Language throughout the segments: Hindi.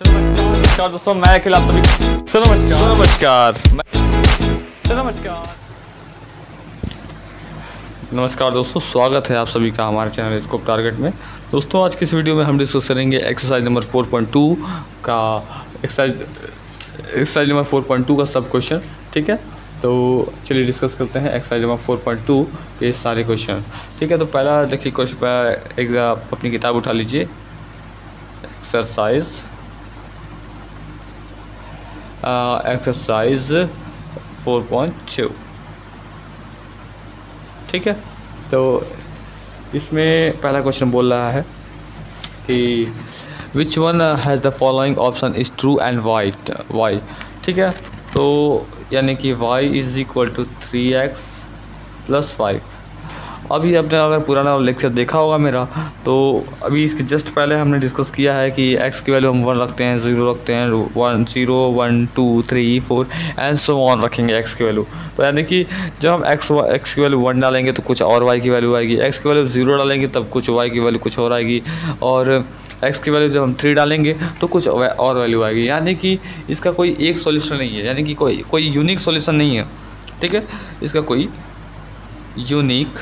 नमस्कार दोस्तों मैं अखिल आप सभी सर नमस्कार नमस्कार सर नमस्कार नमस्कार दोस्तों स्वागत है आप सभी का हमारे चैनल स्कोप टारगेट में। दोस्तों आज की इस वीडियो में हम डिस्कस करेंगे एक्सरसाइज नंबर 4.2 का एक्सरसाइज एक्सरसाइज नंबर 4.2 का सब क्वेश्चन ठीक है? तो चलिए डिस्कस करते हैं एक्सरसाइज नंबर 4.2 के सारे क्वेश्चन ठीक है तो पहला देखिए क्वेश्चन एक अपनी किताब उठा लीजिए। Exercise exercise four point two ठीक है? तो इसमें पहला क्वेश्चन बोल रहा है कि which one has the following option is true and white Y ठीक है? तो यानी कि Y is equal to three X plus five अभी आपने अगर पुराना लेक्चर देखा होगा मेरा तो अभी इसके जस्ट पहले हमने डिस्कस किया है कि x की वैल्यू हम वन रखते हैं ज़ीरो रखते हैं one zero one two three four and so one रखेंगे x की वैल्यू तो यानी कि जब हम x x की वैल्यू वन डालेंगे तो कुछ और y की वैल्यू आएगी, x की वैल्यू ज़ीरो डालेंगे तब कुछ y की वैल्यू कुछ और आएगी, और x की वैल्यू जब हम थ्री डालेंगे तो कुछ और वैल्यू आएगी. यानी कि इसका कोई एक सॉल्यूशन नहीं है, यानी कि कोई कोई यूनिक सॉल्यूशन नहीं है. ठीक है? इसका कोई यूनिक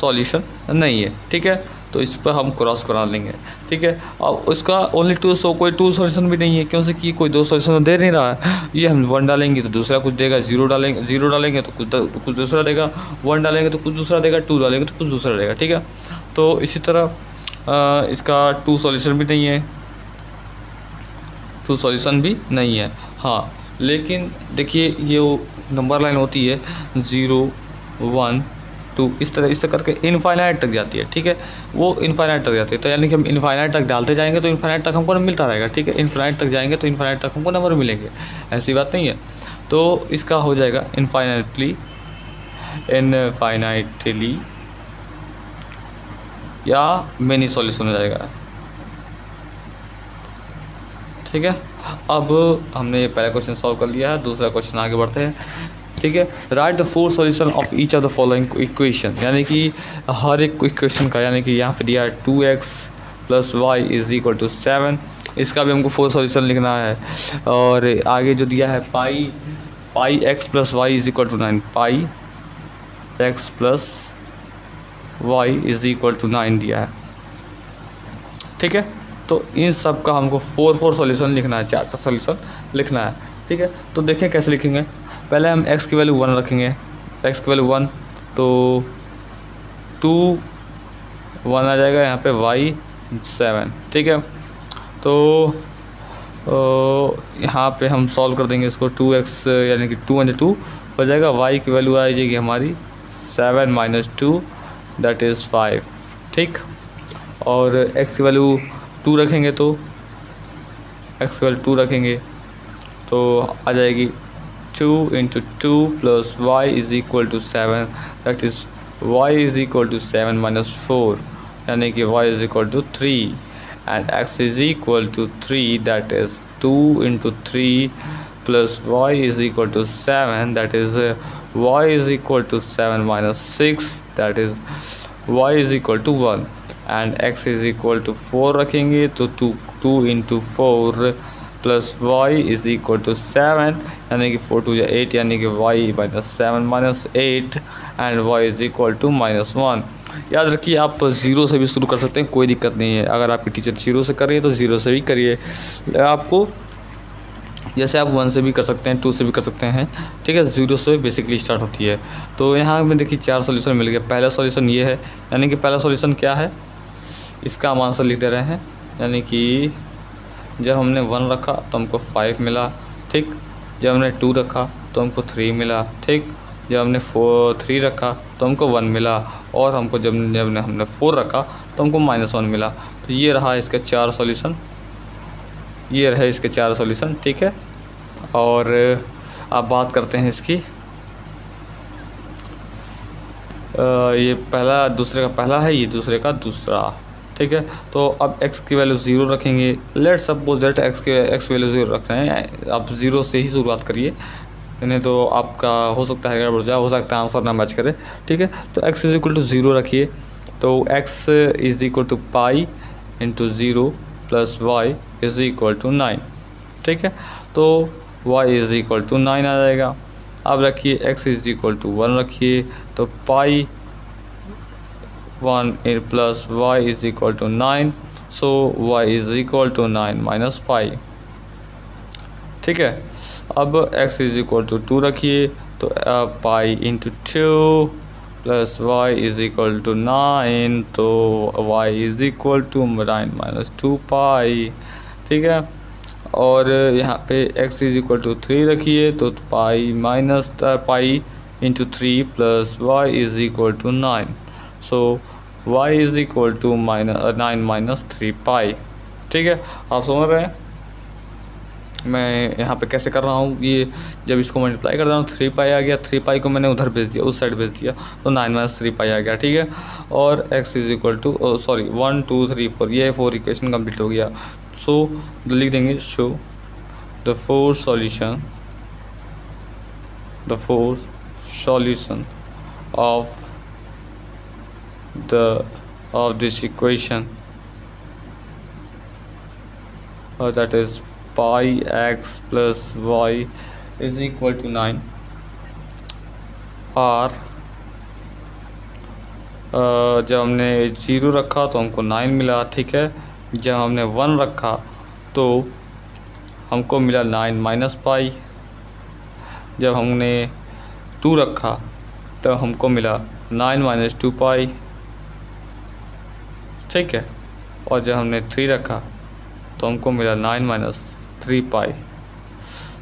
सॉल्यूशन नहीं है, ठीक है? तो इस पर हम क्रॉस करा लेंगे, ठीक है? अब उसका ओनली टू सो कोई टू सॉल्यूशन भी नहीं है क्यों से कि कोई दो सॉल्यूशन तो दे नहीं रहा है। ये हम वन डालेंगे तो दूसरा कुछ देगा ज़ीरो डालेंगे ज़ीरो डालेंगे तो कुछ तो कुछ दूसरा देगा वन डालेंगे तो कुछ दूसरा देगा टू डालेंगे तो कुछ दूसरा देगा, ठीक है? तो इसी तरह इसका टू सॉल्यूशन भी नहीं है। टू सॉल्यूशन भी नहीं है हाँ। लेकिन देखिए, ये नंबर लाइन होती है ज़ीरो वन टू इस तरह इस तरह करके इनफाइनाइट तक जाती है, ठीक है? वो इनफाइनाइट तक जाती है। तो यानी कि हम इनफाइनाइट तक डालते जाएँगे तो इनफाइनाइट तक हमको मिलता रहेगा, ठीक है? इनफाइनाइट तक जाएँगे तो इनफाइनाइट तक हमको नंबर मिलेंगे। ऐसी बात नहीं है। तो इसका हो जाएगा इनफाइनाइटली इनफाइनाइटली या मेनी सॉल्यूशन हो जाएगा। ठीक है? अब हमने पहला क्वेश्चन सॉल्व कर लिया है, दूसरा क्वेश्चन आगे बढ़ते हैं। ठीक है? Right the four solution of each of the following equation यानी कि हर एक इक्वेशन का, यानी कि यहाँ पे दिया है two X plus Y is equal to seven इसका भी हमको फोर सॉल्यूशन लिखना है। और आगे जो दिया है pi pi X plus Y is equal to nine pi X plus Y is equal to nine दिया है। ठीक है? तो इन सब का हमको फोर फोर सॉल्यूशन लिखना है, चार चार सॉल्यूशन लिखना है। ठीक है? तो देखें कैसे लिखेंगे। पहले हम x की वैल्यू वन रखेंगे। x की वैल्यू वन तो टू वन आ जाएगा यहाँ पे y सेवन ठीक है? तो यहाँ पे हम सॉल्व कर देंगे इसको टू एक्स यानी कि टू वन टू हो जाएगा। y की वैल्यू आ जाएगी हमारी seven minus two that is five ठीक? और x की वैल्यू टू रखेंगे तो x की वैल्यू टू रखेंगे तो आ जाएगी two into two plus y is equal to seven that is y is equal to seven minus four यानी कि y is equal to three and x is equal to three that is two into three plus y is equal to 7 that is uh, y is equal to 7 minus 6 that is y is equal to 1 and x is equal to 4 रखेंगे तो 2 2 into 4 plus Y is equal to seven यानी कि फोर टू या एट यानी कि Y minus seven minus eight and Y is equal to minus one याद रखिए, आप ज़ीरो से भी शुरू कर सकते हैं, कोई दिक्कत नहीं है। अगर आपकी टीचर ज़ीरो से कर रही है तो ज़ीरो से भी करिए। आपको, जैसे आप वन से भी कर सकते हैं टू से भी कर सकते हैं, ठीक है? ज़ीरो से बेसिकली स्टार्ट होती है। तो यहाँ में देखिए, चार सॉल्यूशन मिल गया। पहला सॉल्यूशन ये है, यानी कि पहला सॉल्यूशन क्या है? इसका हम आंसर लिख दे रहे हैं, यानी कि जब हमने वन रखा तो हमको फाइव मिला ठीक? जब हमने टू रखा तो हमको थ्री मिला ठीक? जब हमने फोर थ्री रखा तो हमको वन मिला और हमको जब जब हमने फोर रखा तो हमको माइनस वन मिला। तो ये रहा इसके चार सॉल्यूशन ये रहे इसके चार सॉल्यूशन ठीक है? और अब बात करते हैं इसकी। आ, ये पहला दूसरे का पहला है ये दूसरे का दूसरा। ठीक है? तो अब x की वैल्यू ज़ीरो रखेंगे। लेट सपोज़ दैट x के x वैल्यू ज़ीरो रख रहे हैं। आप ज़ीरो से ही शुरुआत करिए। नहीं तो आपका हो सकता है गड़बड़ जाए हो सकता है आंसर ना मैच करे। ठीक है? तो x is equal to zero रखिए। तो x is equal to pi into zero plus Y is equal to nine ठीक है? तो y is equal to nine आ जाएगा। अब रखिए x is equal to one रखिए। तो pi one plus Y is equal to nine so y is equal to nine minus pi ठीक है? अब x is equal to two रखिए तो pi into two plus Y is equal to nine तो y is equal to nine minus two pi ठीक है? और यहाँ पे x is equal to three रखिए तो pi minus pi into three plus Y is equal to nine so y is equal to minus nine minus three pi ठीक है? आप समझ रहे हैं? मैं यहाँ पे कैसे कर रहा हूँ? ये जब इसको मल्टीप्लाई कर रहा हूँ थ्री पाई आ गया। थ्री पाई को मैंने उधर भेज दिया उस साइड भेज दिया। तो नाइन माइनस थ्री पाई आ गया ठीक है? और x is equal to sorry one two three four ये फोर इक्वेशन कंप्लीट हो गया। सो so, लिख देंगे show the four solution the four solution of the of this equation that is pi X plus Y is equal to nine are जब हमने ज़ीरो रखा तो हमको नाइन मिला, ठीक है? जब हमने वन रखा तो हमको मिला नाइन माइनस पाई जब हमने टू रखा तो हमको मिला नाइन माइनस टू पाई ठीक है। और जब हमने थ्री रखा तो हमको मिला नाइन माइनस थ्री पाई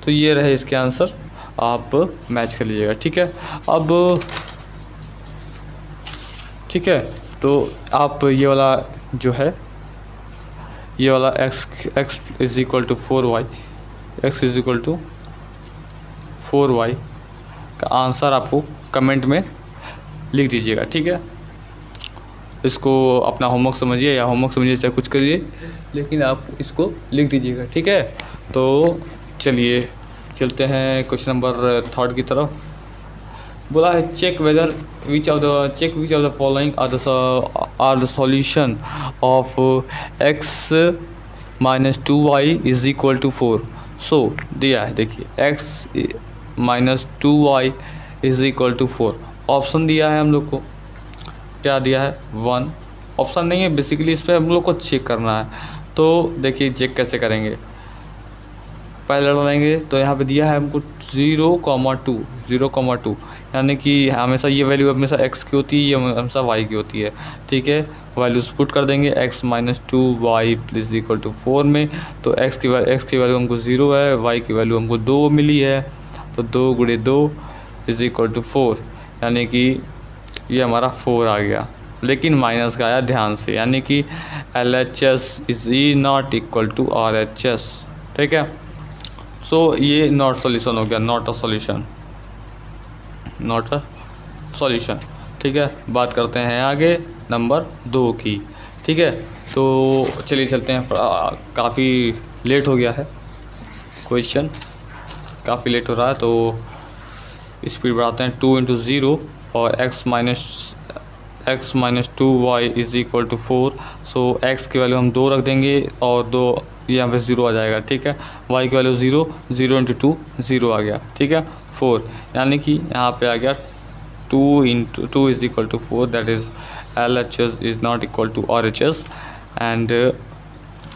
तो ये रहे इसके आंसर आप मैच कर लीजिएगा, ठीक है? अब, ठीक है तो आप ये वाला जो है, ये वाला x x is equal to four Y X is equal to four Y का आंसर आपको कमेंट में लिख दीजिएगा, ठीक है? इसको अपना होमवर्क समझिए या होमवर्क समझिए, चाहे कुछ करिए, लेकिन आप इसको लिख दीजिएगा, ठीक है? तो चलिए, चलते हैं क्वेश्चन नंबर थर्ड की तरफ़। बोला है check whether which of the check which of the following are the are the solution of X minus two Y is equal to four so दिया है, देखिए X minus two Y is equal to four option दिया है हम लोग को। क्या दिया है? वन ऑप्शन नहीं है बेसिकली इस पर हम लोग को चेक करना है। तो देखिए चेक कैसे करेंगे? पहले डालेंगे तो यहाँ पे दिया है हमको zero comma two zero comma two यानी कि हमेशा ये वैल्यू हमेशा एक्स की होती है, ये हमेशा वाई की होती है। ठीक है? वैल्यूज़ पुट कर देंगे X minus two Y plus equal to four में। तो एक्स की एक्स की वैल्यू हमको ज़ीरो है वाई की वैल्यू हमको दो मिली है। तो दो गुड़े दो इज़ इक्वल टू फोर यानी कि ये हमारा फोर आ गया। लेकिन माइनस का आया ध्यान से यानी कि L H S is E not equal to R H S ठीक है? सो so, ये नॉट सॉल्यूशन हो गया not a solution not a solution ठीक है? बात करते हैं आगे नंबर दो की ठीक है? तो चलिए चलते हैं काफ़ी लेट हो गया है क्वेश्चन काफ़ी लेट हो रहा है तो स्पीड बढ़ाते हैं टू इंटू ज़ीरो और X minus X minus two Y is equal to four so X की वैल्यू हम दो रख देंगे और दो यहाँ पे ज़ीरो आ जाएगा, ठीक है? वाई की value zero zero into two zero आ गया, ठीक है? फोर यानी कि यहाँ पे आ गया two into two is equal to four that is L H S is not equal to R H S and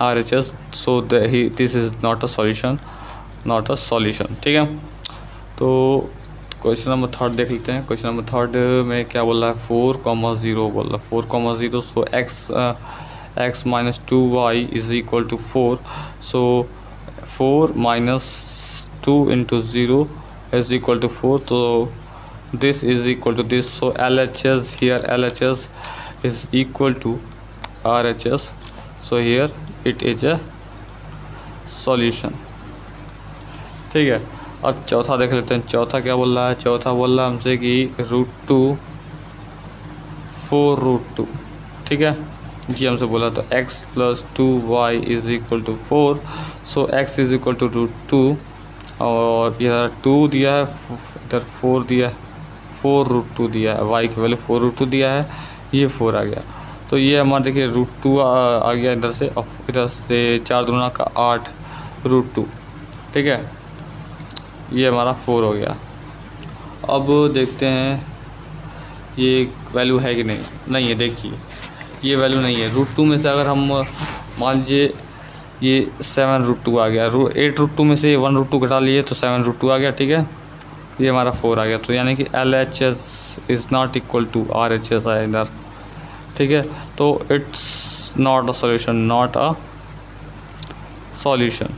R H S so this is not a solution not a solution ठीक है? तो क्वेश्चन नंबर थर्ड देख लेते हैं। क्वेश्चन नंबर थर्ड में क्या बोला है? फोर कॉमा ज़ीरो बोल रहा है। Four comma zero so X X minus two Y is equal to four so four minus two into zero is equal to four तो this is equal to this so L H S here L H S is equal to R H S so here it is a solution ठीक है? अब चौथा देख लेते हैं। चौथा क्या बोल रहा है? चौथा बोल रहा है हमसे कि root two four root two ठीक है? जी, हमसे बोला तो x plus two Y is equal to four so x is equal to root two और इधर टू दिया है, इधर फोर दिया है। फोर रूट टू दिया है। वाई के वैल्यू फोर रूट टू दिया है। ये फोर आ गया। तो ये हमारा देखिए रूट टू आ गया इधर से। और इधर से चार दुना का आठ रूट टू ठीक है? ये हमारा फोर हो गया। अब देखते हैं ये वैल्यू है कि नहीं। नहीं है, देखिए। ये वैल्यू नहीं है। रूट टू में से अगर हम, मान लीजिए, ये सेवन रूट टू आ गया। रू एट रूट टू में से वन रूट टू घटा लिए तो सेवन रूट टू आ गया, ठीक है? ये हमारा फोर आ गया। तो यानी कि L H S is not equal to R H S है इधर, ठीक है? तो it's not a solution not a solution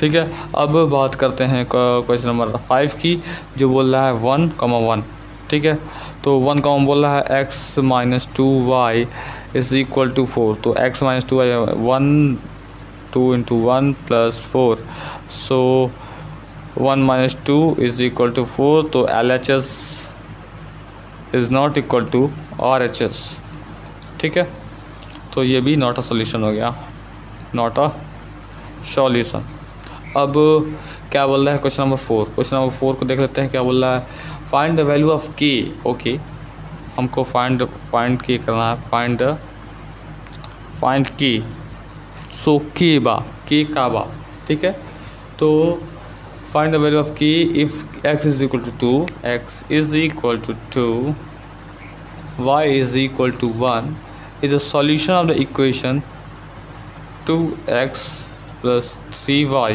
ठीक है? अब बात करते हैं क्वेश्चन नंबर फाइव की, जो बोल रहा है वन कमा वन ठीक है? तो वन कॉम बोल रहा है X minus two Y is equal to four तो X minus two Y one two into one plus four so one minus two is equal to four तो L H S is not equal to R H S ठीक है? तो ये भी नॉट अ सोल्यूशन हो गया. नॉट अ सॉल्यूशन अब क्या बोल रहा है? Question number four question number four को देख लेते हैं क्या बोल रहा है। Find the value of K okay हमको फाइंड फाइंड के करना है। फाइंड द फाइंड के सो के बा। के का बा। ठीक है? तो find the value of K if X is equal to two X is equal to two y is equal to 1 is the solution of the equation 2x plus 3y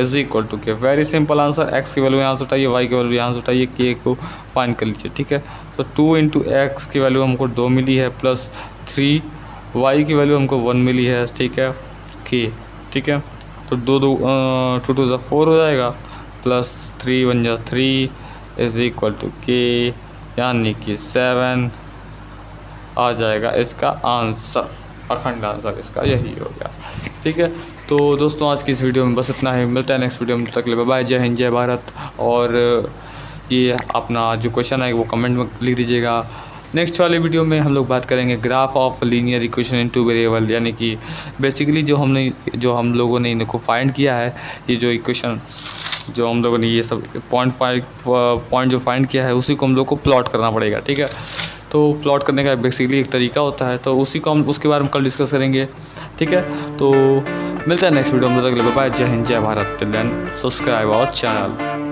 is equal to K very simple answer X की वैल्यू यहाँ से उठाइए वाई की वैल्यू यहाँ से उठाइए के को फाइंड कर लीजिए, ठीक है? तो टू इंटू एक्स की वैल्यू हमको दो मिली है प्लस थ्री वाई की वैल्यू हमको वन मिली है, ठीक है? के ठीक है? तो दो दो टू टू ज़ा फोर हो जाएगा। प्लस थ्री वन जा three is equal to K यानी कि सेवन आ जाएगा इसका आंसर अखंड आंसर इसका यही हो गया। ठीक है? तो दोस्तों, आज की इस वीडियो में बस इतना ही। मिलता है नेक्स्ट वीडियो में। तक ले बाय जय हिंद, जय भारत। और ये अपना जो क्वेश्चन है वो कमेंट में लिख दीजिएगा। नेक्स्ट वाले वीडियो में हम लोग बात करेंगे graph of linear equation in two variable यानी कि बेसिकली जो हमने, जो हम लोगों ने इनको फाइंड किया है, ये जो इक्वेशन जो हम लोगों ने ये सब पॉइंट फाइव पॉइंट जो फाइंड किया है, उसी को हम लोग को प्लॉट करना पड़ेगा, ठीक है? तो प्लॉट करने का बेसिकली एक तरीका होता है। तो उसी को हम, उसके बारे में कल डिस्कस करेंगे। ठीक है? तो मिलता है नेक्स्ट वीडियो में तक बाय जय हिंद, जय भारत सब्सक्राइब आवर चैनल